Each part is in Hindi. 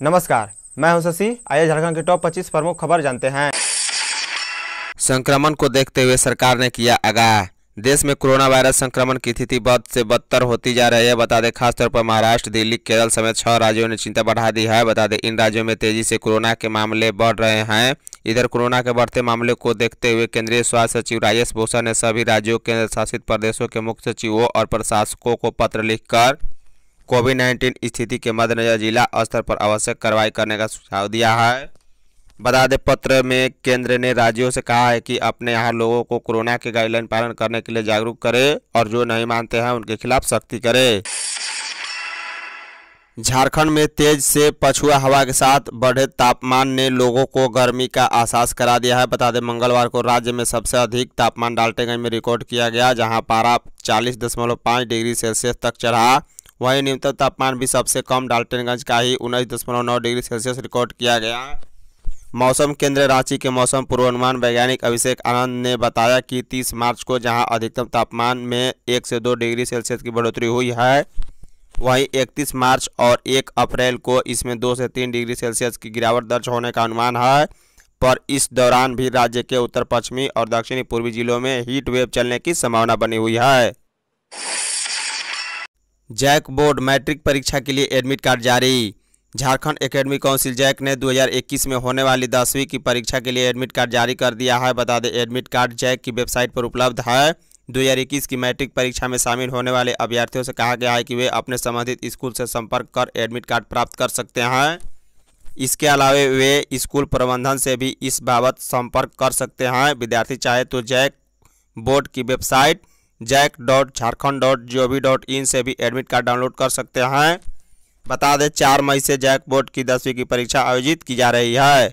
नमस्कार, मैं हूँ शशि। आइए झारखंड के टॉप 25 प्रमुख खबर जानते हैं। संक्रमण को देखते हुए सरकार ने किया आगाह। देश में कोरोना वायरस संक्रमण की स्थिति बद से बदतर होती जा रही है। बता दें, खासतौर पर महाराष्ट्र, दिल्ली, केरल समेत छह राज्यों ने चिंता बढ़ा दी है। बता दें, इन राज्यों में तेज़ी से कोरोना के मामले बढ़ रहे हैं। इधर कोरोना के बढ़ते मामले को देखते हुए केंद्रीय स्वास्थ्य सचिव राजेश भूषण ने सभी राज्यों केंद्र शासित प्रदेशों के मुख्य सचिवों और प्रशासकों को पत्र लिखकर कोविड नाइन्टीन स्थिति के मद्देनजर जिला स्तर पर आवश्यक कार्रवाई करने का सुझाव दिया है। बता दें, पत्र में केंद्र ने राज्यों से कहा है कि अपने यहाँ लोगों को कोरोना के गाइडलाइन पालन करने के लिए जागरूक करें और जो नहीं मानते हैं, उनके खिलाफ सख्ती करें। झारखंड में तेज से पछुआ हवा के साथ बढ़े तापमान ने लोगों को गर्मी का एहसास करा दिया है। बता दें, मंगलवार को राज्य में सबसे अधिक तापमान डाल्टेगंज में रिकॉर्ड किया गया, जहाँ पारा 40.5 डिग्री सेल्सियस तक चढ़ा। वहीं न्यूनतम तापमान भी सबसे कम डाल्टनगंज का ही उन्नीस दशमलव नौ डिग्री सेल्सियस रिकॉर्ड किया गया। मौसम केंद्र रांची के मौसम पूर्वानुमान वैज्ञानिक अभिषेक आनंद ने बताया कि 30 मार्च को जहाँ अधिकतम तापमान में एक से दो डिग्री सेल्सियस की बढ़ोतरी हुई है, वहीं 31 मार्च और 1 अप्रैल को इसमें दो से तीन डिग्री सेल्सियस की गिरावट दर्ज होने का अनुमान है। पर इस दौरान भी राज्य के उत्तर पश्चिमी और दक्षिणी पूर्वी जिलों में हीट वेव चलने की संभावना बनी हुई है। जैक बोर्ड मैट्रिक परीक्षा के लिए एडमिट कार्ड जारी। झारखंड एकेडमिक काउंसिल जैक ने 2021 में होने वाली दसवीं की परीक्षा के लिए एडमिट कार्ड जारी कर दिया है। बता दें, एडमिट कार्ड जैक की वेबसाइट पर उपलब्ध है। 2021 की मैट्रिक परीक्षा में शामिल होने वाले अभ्यर्थियों से कहा गया है कि वे अपने संबंधित स्कूल से संपर्क कर एडमिट कार्ड प्राप्त कर सकते हैं। इसके अलावा वे स्कूल प्रबंधन से भी इस बाबत संपर्क कर सकते हैं। विद्यार्थी चाहे तो जैक बोर्ड की website JAC dot Jharkhand dot G O V dot in से भी एडमिट कार्ड डाउनलोड कर सकते हैं। बता दें, चार मई से जैक बोर्ड की दसवीं की परीक्षा आयोजित की जा रही है।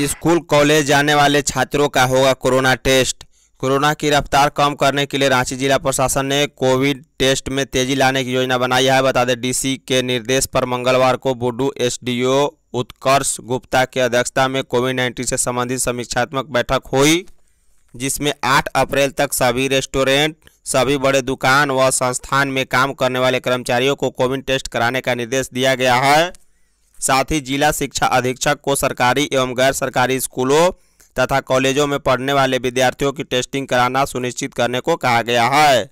स्कूल, कॉलेज जाने वाले छात्रों का होगा कोरोना टेस्ट। कोरोना की रफ्तार कम करने के लिए रांची जिला प्रशासन ने कोविड टेस्ट में तेज़ी लाने की योजना बनाई है। बता दें, डीसी के निर्देश पर मंगलवार को बुडू एसडीओ उत्कर्ष गुप्ता की अध्यक्षता में कोविड नाइन्टीन से संबंधित समीक्षात्मक बैठक हुई। जिसमें 8 अप्रैल तक सभी रेस्टोरेंट, सभी बड़े दुकान व संस्थान में काम करने वाले कर्मचारियों को कोविड टेस्ट कराने का निर्देश दिया गया है। साथ ही जिला शिक्षा अधीक्षक को सरकारी एवं गैर सरकारी स्कूलों तथा कॉलेजों में पढ़ने वाले विद्यार्थियों की टेस्टिंग कराना सुनिश्चित करने को कहा गया है।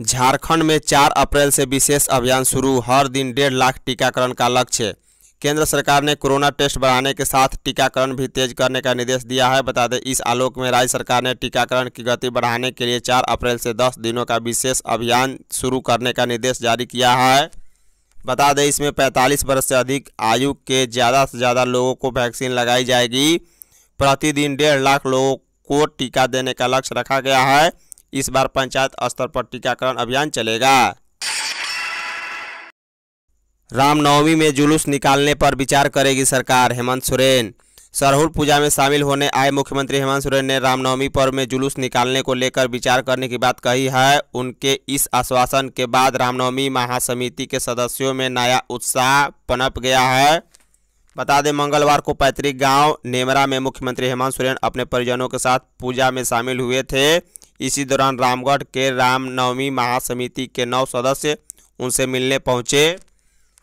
झारखंड में 4 अप्रैल से विशेष अभियान शुरू, हर दिन डेढ़ लाख टीकाकरण का लक्ष्य। केंद्र सरकार ने कोरोना टेस्ट बढ़ाने के साथ टीकाकरण भी तेज करने का निर्देश दिया है। बता दें, इस आलोक में राज्य सरकार ने टीकाकरण की गति बढ़ाने के लिए 4 अप्रैल से 10 दिनों का विशेष अभियान शुरू करने का निर्देश जारी किया है। बता दें, इसमें 45 वर्ष से अधिक आयु के ज़्यादा से ज़्यादा लोगों को वैक्सीन लगाई जाएगी। प्रतिदिन डेढ़ लाख लोगों को टीका देने का लक्ष्य रखा गया है। इस बार पंचायत स्तर पर टीकाकरण अभियान चलेगा। रामनवमी में जुलूस निकालने पर विचार करेगी सरकार, हेमंत सोरेन। सरहुल पूजा में शामिल होने आए मुख्यमंत्री हेमंत सोरेन ने रामनवमी पर्व में जुलूस निकालने को लेकर विचार करने की बात कही है। उनके इस आश्वासन के बाद रामनवमी महासमिति के सदस्यों में नया उत्साह पनप गया है। बता दें, मंगलवार को पैतृक गाँव नेमरा में मुख्यमंत्री हेमंत सोरेन अपने परिजनों के साथ पूजा में शामिल हुए थे। इसी दौरान रामगढ़ के रामनवमी महासमिति के नौ सदस्य उनसे मिलने पहुँचे।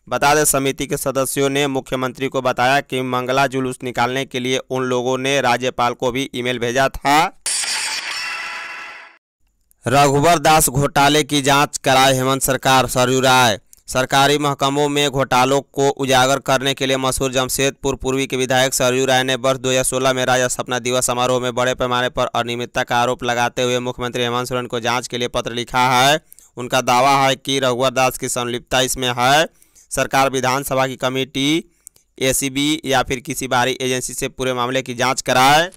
बता दें, समिति के सदस्यों ने मुख्यमंत्री को बताया कि मंगला जुलूस निकालने के लिए उन लोगों ने राज्यपाल को भी ईमेल भेजा था। रघुवर दास घोटाले की जाँच कराए हेमंत सरकार, सरयू राय। सरकारी महकमों में घोटालों को उजागर करने के लिए मशहूर जमशेदपुर पूर्वी के विधायक सरयू राय ने वर्ष 2016 में राज्य स्थापना दिवस समारोह में बड़े पैमाने पर अनियमितता का आरोप लगाते हुए मुख्यमंत्री हेमंत सोरेन को जाँच के लिए पत्र लिखा है। उनका दावा है कि रघुवर दास की संलिप्तता इसमें है। सरकार, विधानसभा की कमेटी, एसीबी या फिर किसी बाहरी एजेंसी से पूरे मामले की जाँच कराए।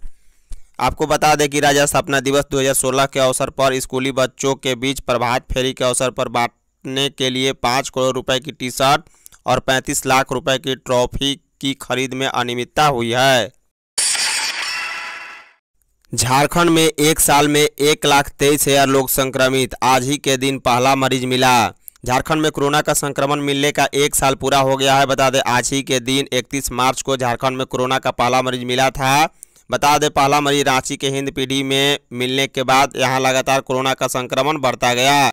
आपको बता दें कि राज्य स्थापना दिवस 2016 के अवसर पर स्कूली बच्चों के बीच प्रभात फेरी के अवसर पर बांटने के लिए पाँच करोड़ रुपए की टी शर्ट और पैंतीस लाख रुपए की ट्रॉफी की खरीद में अनियमितता हुई है। झारखंड में एक साल में एक लाख तेईस हज़ार लोग संक्रमित। आज ही के दिन पहला मरीज़ मिला। झारखंड में कोरोना का संक्रमण मिलने का एक साल पूरा हो गया है। बता दें, आज ही के दिन 31 मार्च को झारखंड में कोरोना का पहला मरीज़ मिला था। बता दें, पहला मरीज़ रांची के हिंद पीढ़ी में मिलने के बाद यहाँ लगातार कोरोना का संक्रमण बढ़ता गया।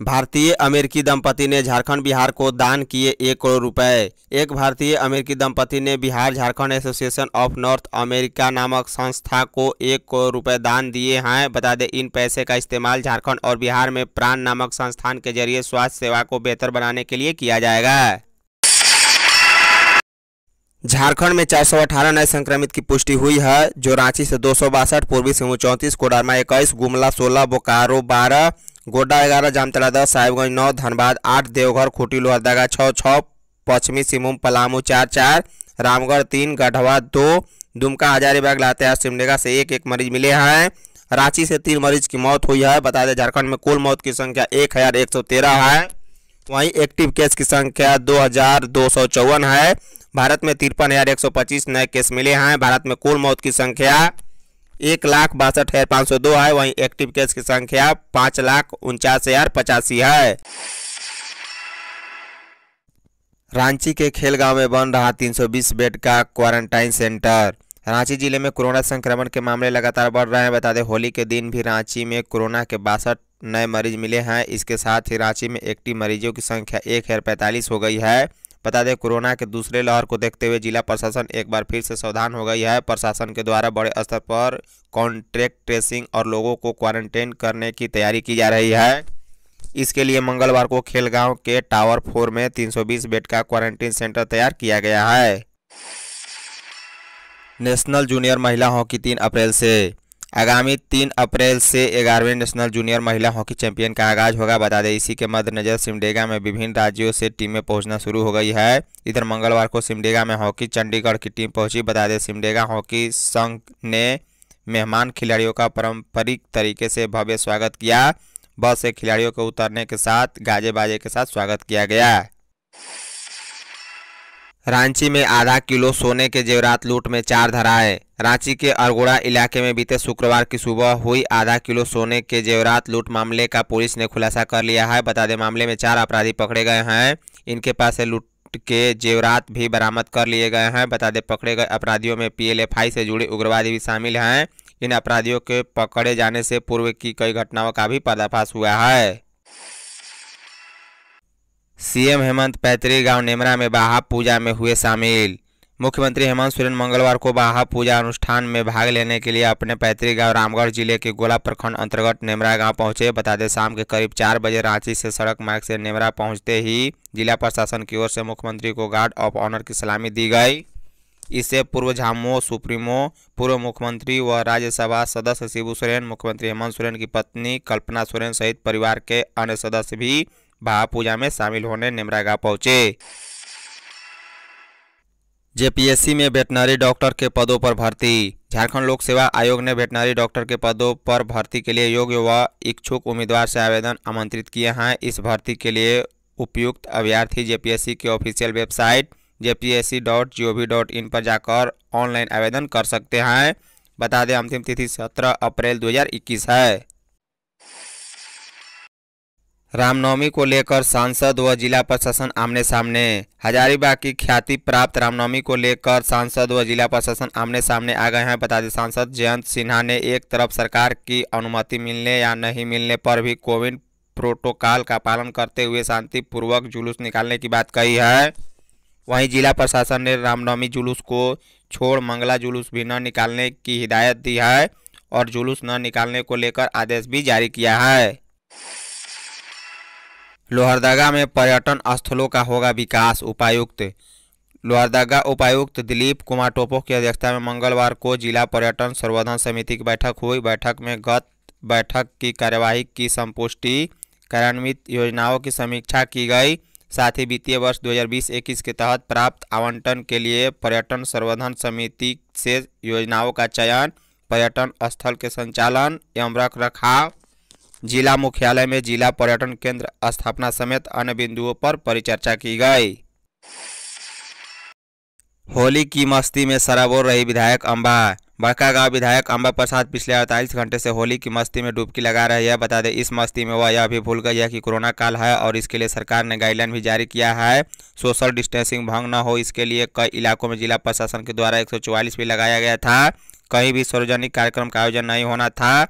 भारतीय अमेरिकी दंपति ने झारखंड बिहार को दान किए एक करोड़ रुपए। एक भारतीय अमेरिकी दंपति ने Bihar Jharkhand association of North America नामक संस्था को एक करोड़ रुपए दान दिए हैं। बता दें, इन पैसे का इस्तेमाल झारखंड और बिहार में प्राण नामक संस्थान के ज़रिए स्वास्थ्य सेवा को बेहतर बनाने के लिए किया जाएगा। झारखंड में चार सौ अठारह नए संक्रमित की पुष्टि हुई है, जो रांची से दो सौ बासठ, पूर्वी सिंहभूम चौंतीस, कोडरमा इक्कीस, गुमला सोलह, बोकारो बारह गोड्डा ग्यारह जामतला दस, साहिबगंज नौ, धनबाद आठ, देवघर खूंटी लोहरदगा छः छः, पश्चिमी सिंहभूम, पलामू चार चार, रामगढ़ तीन, गढ़वा दो, दुमका हजारीबाग लातेहार, सिमडेगा से एक एक मरीज़ मिले हैं। रांची से तीन मरीज़ की मौत हुई है। बता दें, झारखंड में कुल मौत की संख्या एक हज़ार एक सौ तेरह है। वहीं एक्टिव केस की संख्या दो हज़ार दो सौ चौवन है। भारत में तिरपन हज़ार एक सौ पच्चीस नए केस मिले हैं। भारत में कुल मौत की संख्या एक लाख बासठ हज़ार पाँच सौ दो है। वहीं एक्टिव केस की संख्या पाँच लाख उनचास हज़ार पचासी है। रांची के खेलगांव में बन रहा 320 बेड का क्वारंटाइन सेंटर। रांची ज़िले में कोरोना संक्रमण के मामले लगातार बढ़ रहे हैं। बता दें, होली के दिन भी रांची में कोरोना के बासठ नए मरीज़ मिले हैं। इसके साथ ही रांची में एक्टिव मरीजों की संख्या एक हज़ार पैंतालीस हो गई है। बता दें, कोरोना के दूसरे लहर को देखते हुए जिला प्रशासन एक बार फिर से सावधान हो गई है। प्रशासन के द्वारा बड़े स्तर पर कॉन्ट्रैक्ट ट्रेसिंग और लोगों को क्वारंटाइन करने की तैयारी की जा रही है। इसके लिए मंगलवार को खेलगांव के टावर फोर में 320 बेड का क्वारंटीन सेंटर तैयार किया गया है। नेशनल जूनियर महिला हॉकी तीन अप्रैल से आगामी तीन अप्रैल से ग्यारहवें नेशनल जूनियर महिला हॉकी चैंपियन का आगाज़ होगा। बता दें, इसी के मद्देनजर सिमडेगा में विभिन्न राज्यों से टीमें पहुँचना शुरू हो गई है। इधर मंगलवार को सिमडेगा में हॉकी चंडीगढ़ की टीम पहुँची। बता दें, सिमडेगा हॉकी संघ ने मेहमान खिलाड़ियों का पारंपरिक तरीके से भव्य स्वागत किया। बस से खिलाड़ियों को उतरने के साथ गाजे बाजे के साथ स्वागत किया गया। रांची में आधा किलो सोने के जेवरात लूट में चार धराए। रांची के अरगोड़ा इलाके में बीते शुक्रवार की सुबह हुई आधा किलो सोने के जेवरात लूट मामले का पुलिस ने खुलासा कर लिया है। बता दें, मामले में चार अपराधी पकड़े गए हैं। इनके पास से लूट के जेवरात भी बरामद कर लिए गए हैं। बता दें, पकड़े गए अपराधियों में पीएलएफआई से जुड़े उग्रवादी भी शामिल हैं। इन अपराधियों के पकड़े जाने से पूर्व की कई घटनाओं का भी पर्दाफाश हुआ है। सीएम हेमंत पैतृक गाँव नेमरा में बाहा पूजा में हुए शामिल। मुख्यमंत्री हेमंत सोरेन मंगलवार को बाहा पूजा अनुष्ठान में भाग लेने के लिए अपने पैतृक गाँव रामगढ़ ज़िले के गोला प्रखंड अंतर्गत नेमरा गाँव पहुँचे। बता दें, शाम के करीब चार बजे रांची से सड़क मार्ग से नेमरा पहुँचते ही जिला प्रशासन की ओर से मुख्यमंत्री को गार्ड ऑफ़ ऑनर की सलामी दी गई। इससे पूर्व झामो सुप्रीमो, पूर्व मुख्यमंत्री व राज्यसभा सदस्य शिबू सोरेन, मुख्यमंत्री हेमंत सोरेन की पत्नी कल्पना सोरेन सहित परिवार के अन्य सदस्य भी भा पूजा में शामिल होने निमरागा पहुँचे। जेपीएससी में वेटनरी डॉक्टर के पदों पर भर्ती। झारखंड लोक सेवा आयोग ने वेटनरी डॉक्टर के पदों पर भर्ती के लिए योग्य व इच्छुक उम्मीदवार से आवेदन आमंत्रित किए हैं। इस भर्ती के लिए उपयुक्त अभ्यर्थी जेपीएससी के ऑफिशियल वेबसाइट जेपीएससी पर जाकर ऑनलाइन आवेदन कर सकते हैं। बता दें, अंतिम तिथि सत्रह अप्रैल 2021 है। रामनवमी को लेकर सांसद व जिला प्रशासन आमने सामने। हजारीबाग की ख्याति प्राप्त रामनवमी को लेकर सांसद व जिला प्रशासन आमने सामने आ गए हैं। बता दें, सांसद जयंत सिन्हा ने एक तरफ़ सरकार की अनुमति मिलने या नहीं मिलने पर भी कोविड प्रोटोकॉल का पालन करते हुए शांतिपूर्वक जुलूस निकालने की बात कही है। वहीं जिला प्रशासन ने रामनवमी जुलूस को छोड़ मंगला जुलूस भी न निकालने की हिदायत दी है और जुलूस न निकालने को लेकर आदेश भी जारी किया है। लोहरदगा में पर्यटन स्थलों का होगा विकास, उपायुक्त। लोहरदगा उपायुक्त दिलीप कुमार टोपो की अध्यक्षता में मंगलवार को जिला पर्यटन संवर्धन समिति की बैठक हुई। बैठक में गत बैठक की कार्यवाही की संपुष्टि, कार्यान्वित योजनाओं की समीक्षा की गई। साथ ही वित्तीय वर्ष 2020-21 के तहत प्राप्त आवंटन के लिए पर्यटन संवर्धन समिति से योजनाओं का चयन, पर्यटन स्थल के संचालन एवं रख रखाव जिला मुख्यालय में जिला पर्यटन केंद्र स्थापना समेत अन्य बिंदुओं पर परिचर्चा की गई। होली की मस्ती में सराबोर रही विधायक अम्बा बड़कागांव विधायक अम्बा प्रसाद पिछले अड़तालीस घंटे से होली की मस्ती में डुबकी लगा रहे है। बता दें, इस मस्ती में वह यह भी भूल गई है कि कोरोना काल है और इसके लिए सरकार ने गाइडलाइन भी जारी किया है। सोशल डिस्टेंसिंग भंग न हो, इसके लिए कई इलाकों में जिला प्रशासन के द्वारा एक सौ चौवालीस भी लगाया गया था। कहीं भी सार्वजनिक कार्यक्रम का आयोजन नहीं होना था।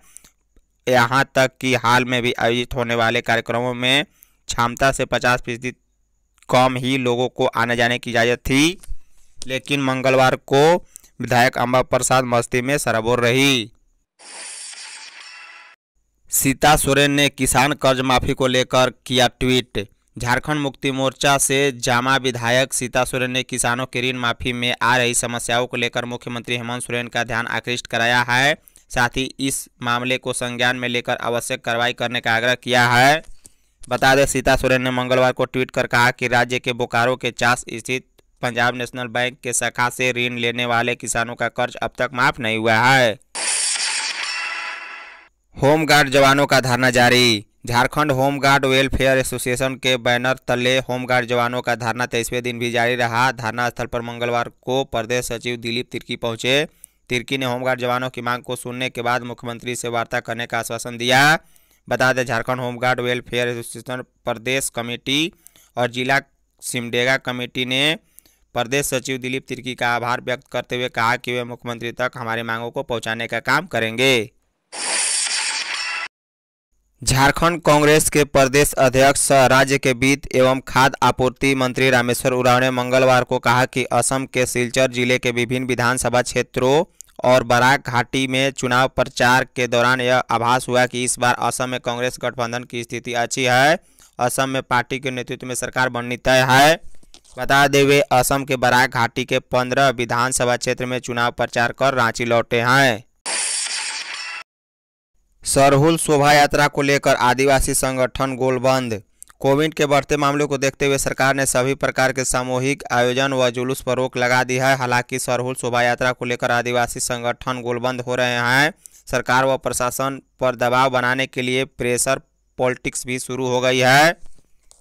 यहाँ तक कि हाल में भी आयोजित होने वाले कार्यक्रमों में क्षमता से 50 फ़ीसदी कम ही लोगों को आने जाने की इजाज़त थी। लेकिन मंगलवार को विधायक अम्बा प्रसाद मस्ती में सरबोर रही। सीता सोरेन ने किसान कर्ज माफ़ी को लेकर किया ट्वीट। झारखंड मुक्ति मोर्चा से जामा विधायक सीता सोरेन ने किसानों की ऋण माफ़ी में आ रही समस्याओं को लेकर मुख्यमंत्री हेमंत सोरेन का ध्यान आकृष्ट कराया है। साथ ही इस मामले को संज्ञान में लेकर आवश्यक कार्रवाई करने का आग्रह किया है। बता दें, सीता सोरेन ने मंगलवार को ट्वीट कर कहा कि राज्य के बोकारो के चास स्थित पंजाब नेशनल बैंक के शाखा से ऋण लेने वाले किसानों का कर्ज अब तक माफ़ नहीं हुआ है। होमगार्ड जवानों का धरना जारी। Jharkhand home guard welfare association के बैनर तले होमगार्ड जवानों का धरना तेईसवें दिन भी जारी रहा। धरना स्थल पर मंगलवार को प्रदेश सचिव दिलीप तिर्की पहुँचे। तिर्की ने होमगार्ड जवानों की मांग को सुनने के बाद मुख्यमंत्री से वार्ता करने का आश्वासन दिया। बता दें, Jharkhand home guard welfare association प्रदेश कमेटी और जिला सिमडेगा कमेटी ने प्रदेश सचिव दिलीप तिर्की का आभार व्यक्त करते हुए कहा कि वे मुख्यमंत्री तक हमारी मांगों को पहुँचाने का काम करेंगे। झारखंड कांग्रेस के प्रदेश अध्यक्ष, राज्य के वित्त एवं खाद्य आपूर्ति मंत्री रामेश्वर उरांव ने मंगलवार को कहा कि असम के सिलचर ज़िले के विभिन्न विधानसभा क्षेत्रों और बराक घाटी में चुनाव प्रचार के दौरान यह आभास हुआ कि इस बार असम में कांग्रेस गठबंधन की स्थिति अच्छी है। असम में पार्टी के नेतृत्व में सरकार बननी तय है। बता दें वे, असम के बराक घाटी के पंद्रह विधानसभा क्षेत्र में चुनाव प्रचार कर रांची लौटे हैं। सरहुल शोभा यात्रा को लेकर आदिवासी संगठन गोलबंद कोविड के बढ़ते मामलों को देखते हुए सरकार ने सभी प्रकार के सामूहिक आयोजन व जुलूस पर रोक लगा दी है। हालाँकि सरहुल शोभा यात्रा को लेकर आदिवासी संगठन गोलबंद हो रहे हैं। सरकार व प्रशासन पर दबाव बनाने के लिए प्रेशर पॉलिटिक्स भी शुरू हो गई है।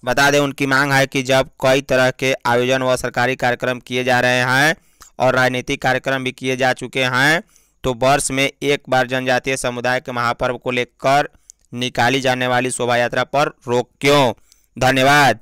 बता दें, उनकी मांग है कि जब कई तरह के आयोजन व सरकारी कार्यक्रम किए जा रहे हैं और राजनीतिक कार्यक्रम भी किए जा चुके हैं तो वर्ष में एक बार जनजातीय समुदाय के महापर्व को लेकर निकाली जाने वाली शोभा यात्रा पर रोक क्यों? धन्यवाद।